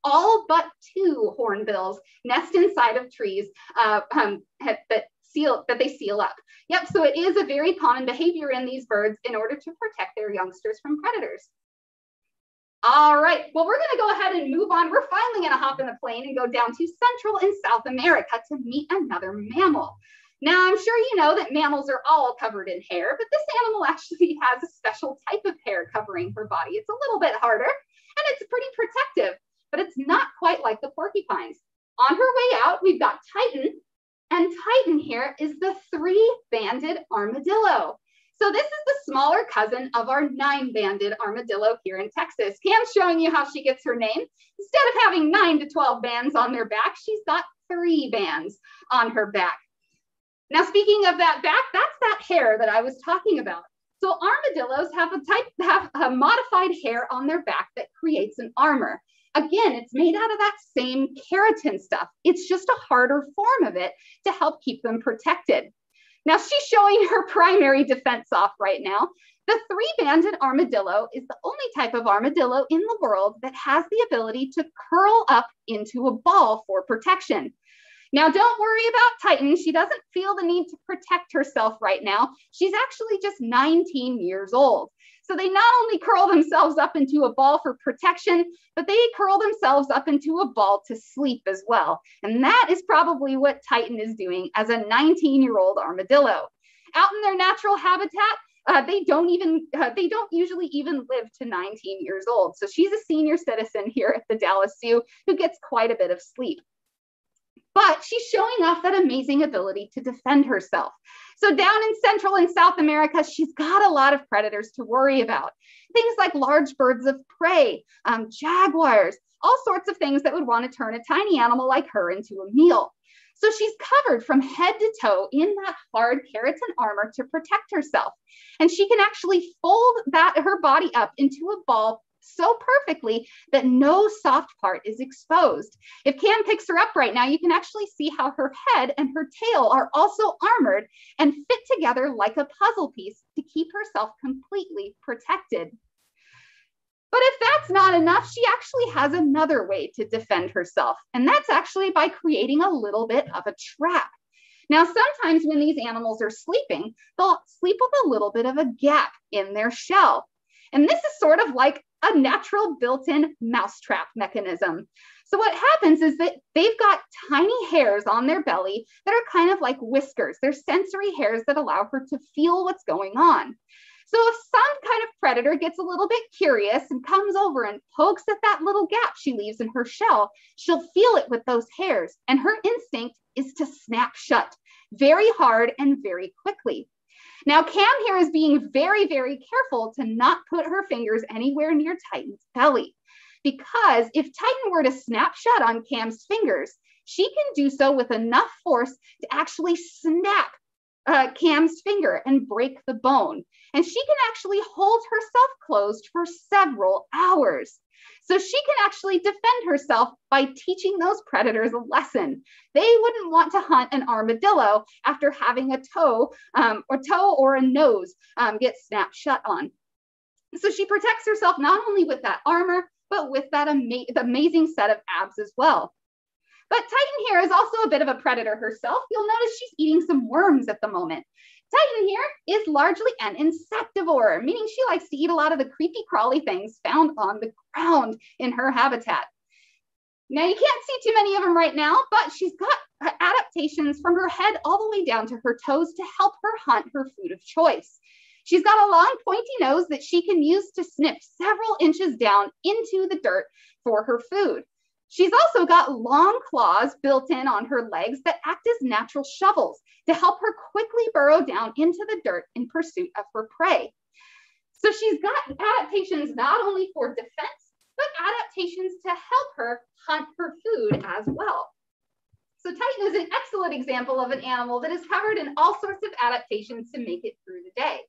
all but two hornbills nest inside of trees uh, um, that seal that they seal up. Yep, so it is a very common behavior in these birds in order to protect their youngsters from predators. All right, well, we're gonna go ahead and move on. We're finally gonna hop in the plane and go down to Central and South America to meet another mammal. Now, I'm sure you know that mammals are all covered in hair, but this animal actually has a special type of hair covering her body. It's a little bit harder and it's pretty protective but it's not quite like the porcupines. On her way out, we've got Titan, and Titan here is the three-banded armadillo. So this is the smaller cousin of our nine-banded armadillo here in Texas. Cam's showing you how she gets her name. Instead of having nine to 12 bands on their back, she's got three bands on her back. Now, speaking of that back, that's that hair that I was talking about. So armadillos have a type, have a modified hair on their back that creates an armor. Again, it's made out of that same keratin stuff. It's just a harder form of it to help keep them protected. Now she's showing her primary defense off right now. The three-banded armadillo is the only type of armadillo in the world that has the ability to curl up into a ball for protection. Now, don't worry about Titan. She doesn't feel the need to protect herself right now. She's actually just 19 years old. So they not only curl themselves up into a ball for protection, but they curl themselves up into a ball to sleep as well. And that is probably what Titan is doing as a 19 year old armadillo. Out in their natural habitat, uh, they don't even uh, they don't usually even live to 19 years old so she's a senior citizen here at the dallas zoo who gets quite a bit of sleep but she's showing off that amazing ability to defend herself. So, down in Central and South America, she's got a lot of predators to worry about. Things like large birds of prey, um, jaguars, all sorts of things that would want to turn a tiny animal like her into a meal. So she's covered from head to toe in that hard keratin armor to protect herself. And she can actually fold that her body up into a ball so perfectly that no soft part is exposed. If Cam picks her up right now, you can actually see how her head and her tail are also armored and fit together like a puzzle piece to keep herself completely protected. But if that's not enough, she actually has another way to defend herself, and that's actually by creating a little bit of a trap. Now, sometimes when these animals are sleeping, they'll sleep with a little bit of a gap in their shell. And this is sort of like a natural built-in mousetrap mechanism. So what happens is that they've got tiny hairs on their belly that are kind of like whiskers. They're sensory hairs that allow her to feel what's going on. So if some kind of predator gets a little bit curious and comes over and pokes at that little gap she leaves in her shell, she'll feel it with those hairs. And her instinct is to snap shut very hard and very quickly. Now, Cam here is being very, very careful to not put her fingers anywhere near Titan's belly. Because if Titan were to snap shut on Cam's fingers, she can do so with enough force to actually snap uh, Cam's finger and break the bone. And she can actually hold herself closed for several hours. So she can actually defend herself by teaching those predators a lesson. They wouldn't want to hunt an armadillo after having a toe um, or toe or a nose um, get snapped shut on. So she protects herself not only with that armor, but with that ama amazing set of abs as well. But Titan here is also a bit of a predator herself. You'll notice she's eating some worms at the moment. Titan here is largely an insectivore, meaning she likes to eat a lot of the creepy crawly things found on the ground in her habitat. Now you can't see too many of them right now, but she's got adaptations from her head all the way down to her toes to help her hunt her food of choice. She's got a long pointy nose that she can use to snip several inches down into the dirt for her food. She's also got long claws built in on her legs that act as natural shovels to help her quickly burrow down into the dirt in pursuit of her prey. So she's got adaptations not only for defense, but adaptations to help her hunt for food as well. So Titan is an excellent example of an animal that is covered in all sorts of adaptations to make it through the day.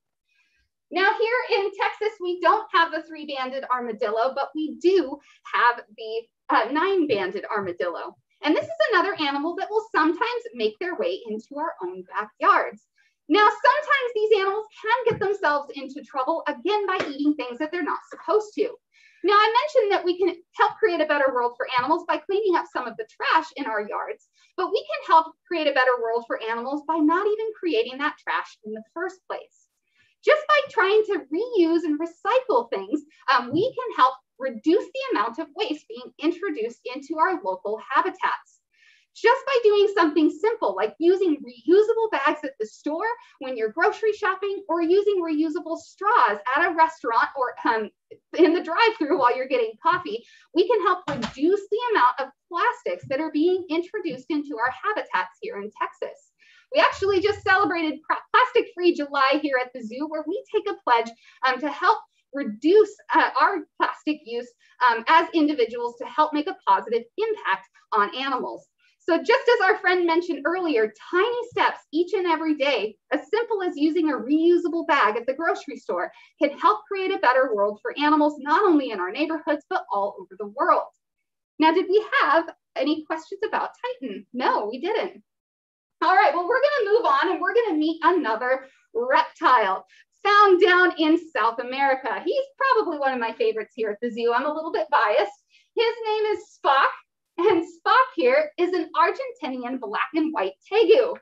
Now here in Texas, we don't have the three-banded armadillo, but we do have the uh, nine-banded armadillo. And this is another animal that will sometimes make their way into our own backyards. Now, sometimes these animals can get themselves into trouble again by eating things that they're not supposed to. Now, I mentioned that we can help create a better world for animals by cleaning up some of the trash in our yards, but we can help create a better world for animals by not even creating that trash in the first place. Just by trying to reuse and recycle things, um, we can help reduce the amount of waste being introduced into our local habitats. Just by doing something simple like using reusable bags at the store when you're grocery shopping or using reusable straws at a restaurant or um, in the drive through while you're getting coffee, we can help reduce the amount of plastics that are being introduced into our habitats here in Texas. We actually just celebrated Plastic Free July here at the zoo, where we take a pledge um, to help reduce uh, our plastic use um, as individuals to help make a positive impact on animals. So just as our friend mentioned earlier, tiny steps each and every day, as simple as using a reusable bag at the grocery store, can help create a better world for animals, not only in our neighborhoods, but all over the world. Now, did we have any questions about Titan? No, we didn't. All right, well, we're gonna move on and we're gonna meet another reptile found down in South America. He's probably one of my favorites here at the zoo. I'm a little bit biased. His name is Spock, and Spock here is an Argentinian black and white tegu.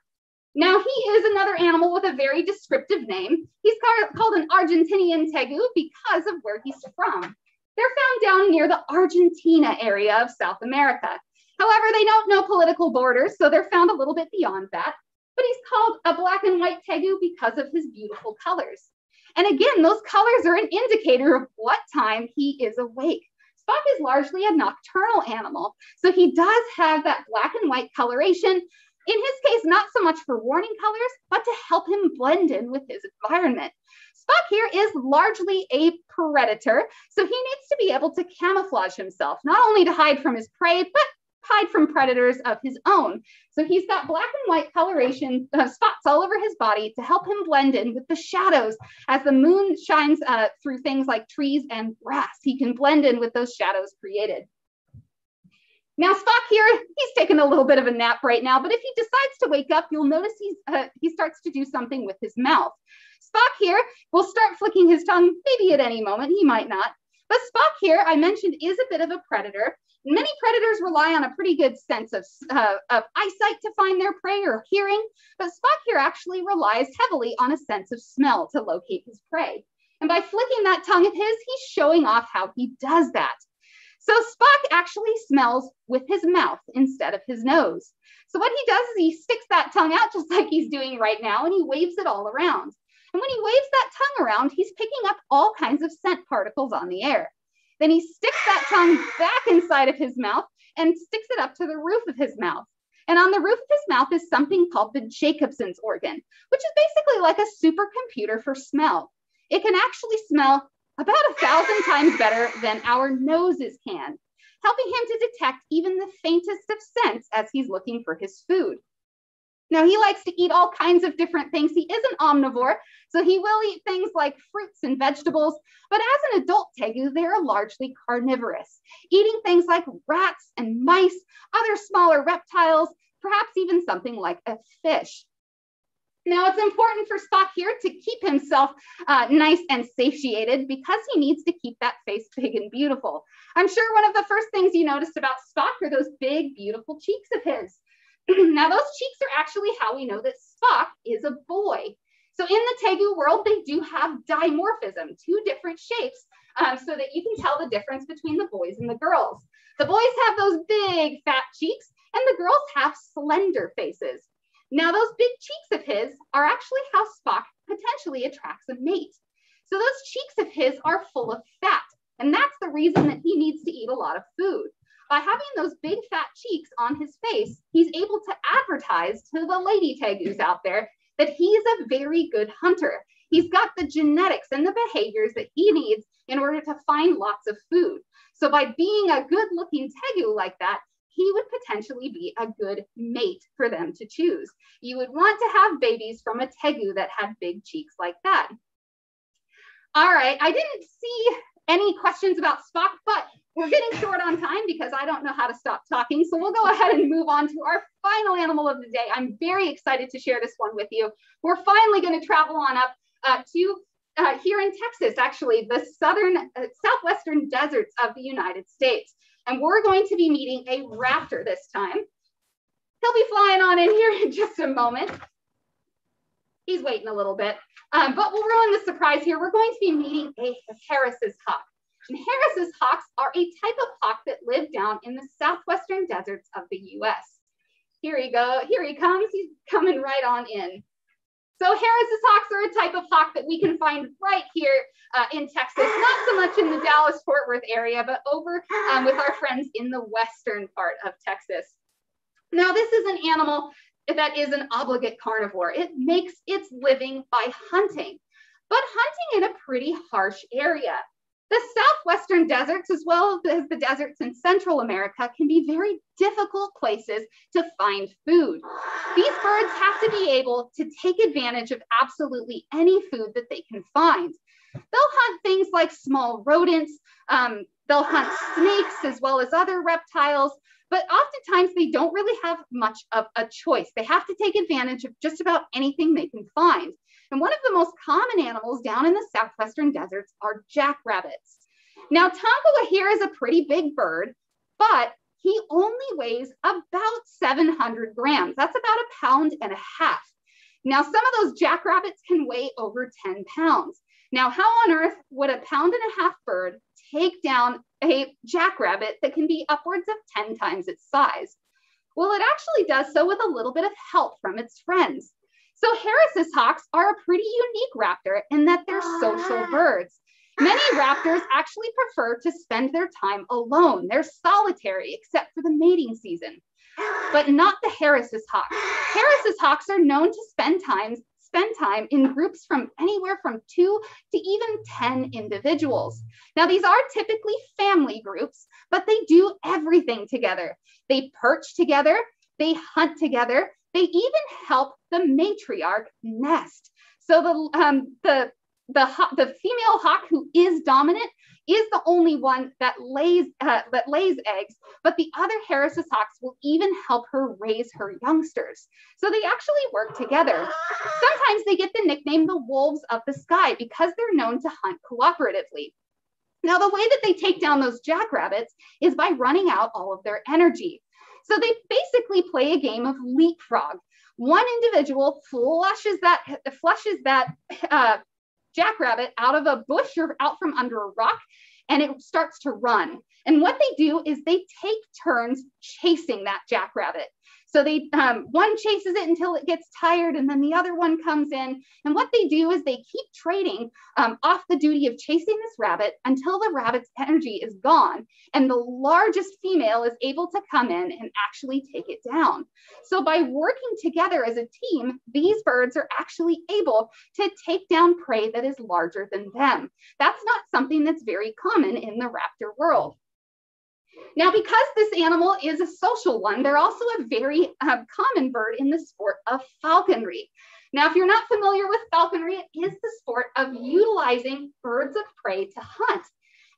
Now, he is another animal with a very descriptive name. He's called an Argentinian tegu because of where he's from. They're found down near the Argentina area of South America. However, they don't know political borders, so they're found a little bit beyond that. But he's called a black and white tegu because of his beautiful colors. And again, those colors are an indicator of what time he is awake. Spock is largely a nocturnal animal, so he does have that black and white coloration. In his case, not so much for warning colors, but to help him blend in with his environment. Spock here is largely a predator, so he needs to be able to camouflage himself, not only to hide from his prey, but hide from predators of his own. So he's got black and white coloration uh, spots all over his body to help him blend in with the shadows. As the moon shines uh, through things like trees and grass, he can blend in with those shadows created. Now Spock here, he's taking a little bit of a nap right now, but if he decides to wake up, you'll notice he's, uh, he starts to do something with his mouth. Spock here will start flicking his tongue, maybe at any moment, he might not. But Spock here, I mentioned, is a bit of a predator. Many predators rely on a pretty good sense of, uh, of eyesight to find their prey or hearing, but Spock here actually relies heavily on a sense of smell to locate his prey. And by flicking that tongue of his, he's showing off how he does that. So Spock actually smells with his mouth instead of his nose. So what he does is he sticks that tongue out just like he's doing right now, and he waves it all around. And when he waves that tongue around, he's picking up all kinds of scent particles on the air. Then he sticks that tongue back inside of his mouth and sticks it up to the roof of his mouth. And on the roof of his mouth is something called the Jacobson's organ, which is basically like a supercomputer for smell. It can actually smell about a thousand times better than our noses can, helping him to detect even the faintest of scents as he's looking for his food. Now, he likes to eat all kinds of different things. He is an omnivore, so he will eat things like fruits and vegetables. But as an adult tegu, they are largely carnivorous, eating things like rats and mice, other smaller reptiles, perhaps even something like a fish. Now, it's important for Spock here to keep himself uh, nice and satiated because he needs to keep that face big and beautiful. I'm sure one of the first things you noticed about Spock are those big, beautiful cheeks of his. Now, those cheeks are actually how we know that Spock is a boy. So in the Tegu world, they do have dimorphism, two different shapes, um, so that you can tell the difference between the boys and the girls. The boys have those big fat cheeks and the girls have slender faces. Now those big cheeks of his are actually how Spock potentially attracts a mate. So those cheeks of his are full of fat. And that's the reason that he needs to eat a lot of food. By having those big fat cheeks on his face, he's able to advertise to the lady tegus out there that he's a very good hunter. He's got the genetics and the behaviors that he needs in order to find lots of food. So by being a good looking tegu like that, he would potentially be a good mate for them to choose. You would want to have babies from a tegu that had big cheeks like that. All right, I didn't see any questions about Spock, but we're getting short on time because I don't know how to stop talking. So we'll go ahead and move on to our final animal of the day. I'm very excited to share this one with you. We're finally going to travel on up uh, to uh, here in Texas, actually, the southern, uh, southwestern deserts of the United States. And we're going to be meeting a raptor this time. He'll be flying on in here in just a moment. He's waiting a little bit, um, but we'll ruin the surprise here. We're going to be meeting a Harris's hawk. And Harris's hawks are a type of hawk that live down in the southwestern deserts of the US. Here he go, here he comes, he's coming right on in. So Harris's hawks are a type of hawk that we can find right here uh, in Texas, not so much in the Dallas-Fort Worth area, but over um, with our friends in the western part of Texas. Now, this is an animal that is an obligate carnivore. It makes its living by hunting, but hunting in a pretty harsh area. The southwestern deserts, as well as the deserts in Central America, can be very difficult places to find food. These birds have to be able to take advantage of absolutely any food that they can find. They'll hunt things like small rodents, um, they'll hunt snakes as well as other reptiles, but oftentimes they don't really have much of a choice. They have to take advantage of just about anything they can find. And one of the most common animals down in the southwestern deserts are jackrabbits. Now, Tonga here is a pretty big bird, but he only weighs about 700 grams. That's about a pound and a half. Now, some of those jackrabbits can weigh over 10 pounds. Now, how on earth would a pound and a half bird take down a jackrabbit that can be upwards of 10 times its size? Well, it actually does so with a little bit of help from its friends. So Harris's hawks are a pretty unique raptor in that they're social ah. birds. Many raptors actually prefer to spend their time alone. They're solitary except for the mating season, but not the Harris's hawk. Harris's hawks are known to spend time spend time in groups from anywhere from two to even 10 individuals. Now, these are typically family groups, but they do everything together. They perch together, they hunt together, they even help the matriarch nest. So the um, the the the female hawk who is dominant is the only one that lays uh, that lays eggs, but the other Harris's hawks will even help her raise her youngsters. So they actually work together. Sometimes they get the nickname the wolves of the sky because they're known to hunt cooperatively. Now, the way that they take down those jackrabbits is by running out all of their energy. So they basically play a game of leapfrog. One individual flushes that flushes that uh, jackrabbit out of a bush or out from under a rock, and it starts to run. And what they do is they take turns chasing that jackrabbit. So they um, one chases it until it gets tired, and then the other one comes in. And what they do is they keep trading um, off the duty of chasing this rabbit until the rabbit's energy is gone, and the largest female is able to come in and actually take it down. So by working together as a team, these birds are actually able to take down prey that is larger than them. That's not something that's very common in the raptor world. Now, because this animal is a social one, they're also a very uh, common bird in the sport of falconry. Now, if you're not familiar with falconry, it is the sport of utilizing birds of prey to hunt.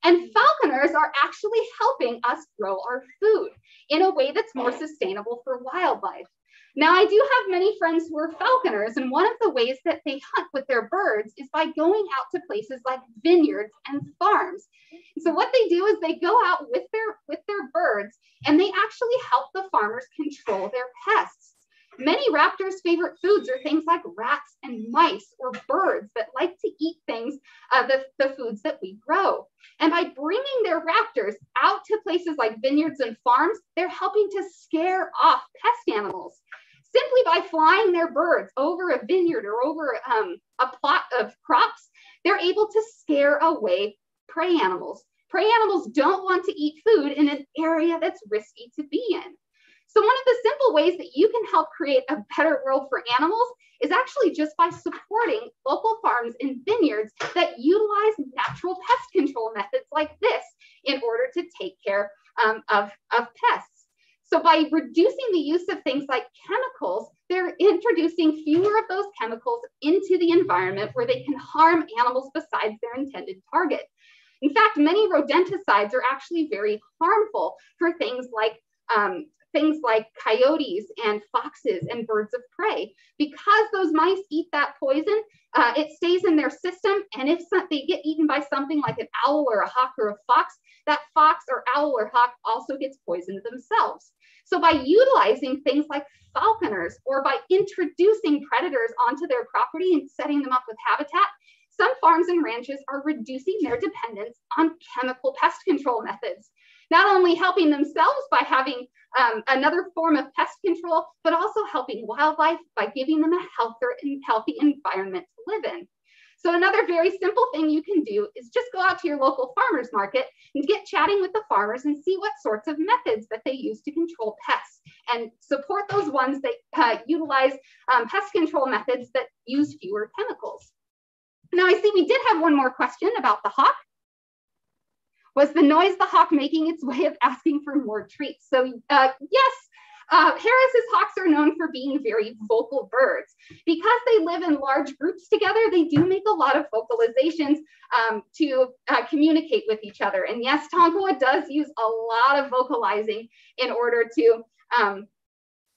And falconers are actually helping us grow our food in a way that's more sustainable for wildlife. Now, I do have many friends who are falconers, and one of the ways that they hunt with their birds is by going out to places like vineyards and farms. So what they do is they go out with their with their birds, and they actually help the farmers control their pests. Many raptors' favorite foods are things like rats and mice or birds that like to eat things, uh, the, the foods that we grow. And by bringing their raptors out to places like vineyards and farms, they're helping to scare off pest animals. Simply by flying their birds over a vineyard or over um, a plot of crops, they're able to scare away prey animals. Prey animals don't want to eat food in an area that's risky to be in. So one of the simple ways that you can help create a better world for animals is actually just by supporting local farms and vineyards that utilize natural pest control methods like this in order to take care um, of, of pests. So by reducing the use of things like chemicals, they're introducing fewer of those chemicals into the environment where they can harm animals besides their intended target. In fact, many rodenticides are actually very harmful for things like um, things like coyotes and foxes and birds of prey. Because those mice eat that poison, uh, it stays in their system. And if some, they get eaten by something like an owl or a hawk or a fox, that fox or owl or hawk also gets poisoned themselves. So by utilizing things like falconers or by introducing predators onto their property and setting them up with habitat, some farms and ranches are reducing their dependence on chemical pest control methods not only helping themselves by having um, another form of pest control, but also helping wildlife by giving them a healthier and healthy environment to live in. So another very simple thing you can do is just go out to your local farmers market and get chatting with the farmers and see what sorts of methods that they use to control pests and support those ones that uh, utilize um, pest control methods that use fewer chemicals. Now I see we did have one more question about the hawk. Was the noise the hawk making its way of asking for more treats? So uh, yes, uh, Harris's hawks are known for being very vocal birds. Because they live in large groups together, they do make a lot of vocalizations um, to uh, communicate with each other. And yes, Tonkawa does use a lot of vocalizing in order to um,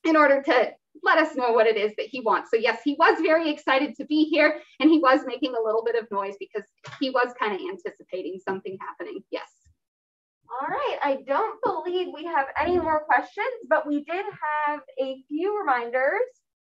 in order to let us know what it is that he wants. So yes, he was very excited to be here and he was making a little bit of noise because he was kind of anticipating something happening. Yes. All right, I don't believe we have any more questions, but we did have a few reminders.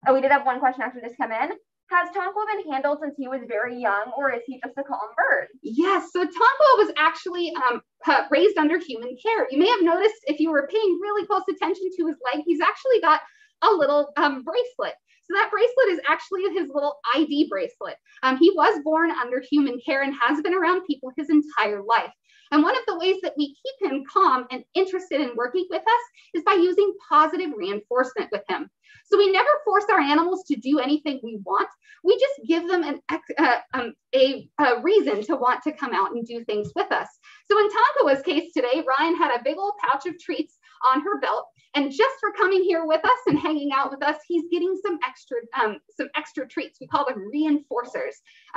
Oh, we did have one question actually just come in. Has Tonkawa been handled since he was very young, or is he just a calm bird? Yes, so Tonkawa was actually um, raised under human care. You may have noticed if you were paying really close attention to his leg, he's actually got a little um, bracelet. So that bracelet is actually his little ID bracelet. Um, he was born under human care and has been around people his entire life. And one of the ways that we keep him calm and interested in working with us is by using positive reinforcement with him. So we never force our animals to do anything we want. We just give them an, uh, um, a, a, reason to want to come out and do things with us. So in Tonkawa's case today, Ryan had a big old pouch of treats on her belt. And just for coming here with us and hanging out with us, he's getting some extra um, some extra treats. We call them reinforcers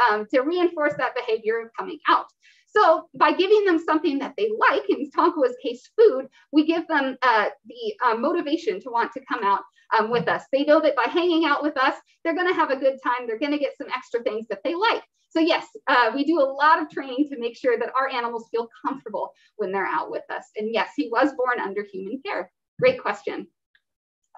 um, to reinforce that behavior of coming out. So by giving them something that they like, in Tonkawa's case, food, we give them uh, the uh, motivation to want to come out um, with us. They know that by hanging out with us, they're going to have a good time. They're going to get some extra things that they like. So yes, uh, we do a lot of training to make sure that our animals feel comfortable when they're out with us. And yes, he was born under human care. Great question.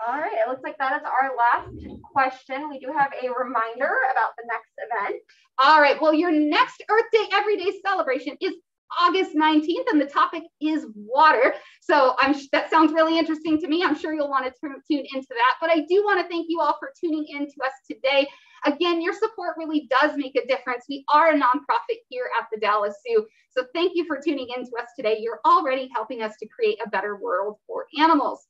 All right, it looks like that is our last question. We do have a reminder about the next event. All right, well, your next Earth Day Everyday celebration is August 19th, and the topic is water. So I'm that sounds really interesting to me. I'm sure you'll want to tune into that. But I do want to thank you all for tuning in to us today. Again, your support really does make a difference. We are a nonprofit here at the Dallas Zoo. So thank you for tuning in to us today. You're already helping us to create a better world for animals.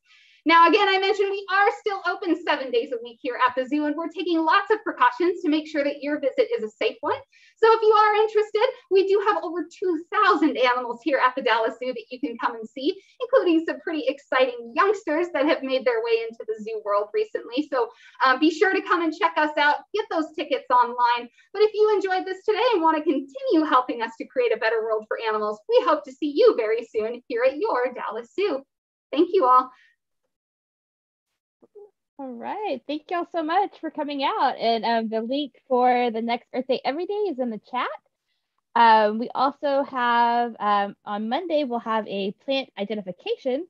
Now, again, I mentioned we are still open seven days a week here at the zoo, and we're taking lots of precautions to make sure that your visit is a safe one. So if you are interested, we do have over 2,000 animals here at the Dallas Zoo that you can come and see, including some pretty exciting youngsters that have made their way into the zoo world recently. So um, be sure to come and check us out, get those tickets online. But if you enjoyed this today and want to continue helping us to create a better world for animals, we hope to see you very soon here at your Dallas Zoo. Thank you all. All right. Thank y'all so much for coming out. And um, the link for the next Earth Day Every Day is in the chat. Um, we also have um, on Monday, we'll have a plant identification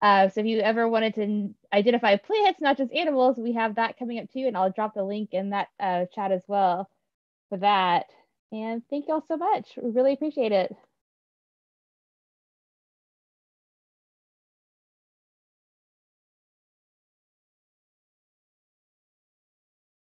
Uh, so if you ever wanted to identify plants, not just animals, we have that coming up too. And I'll drop the link in that uh, chat as well for that. And thank you all so much. We really appreciate it.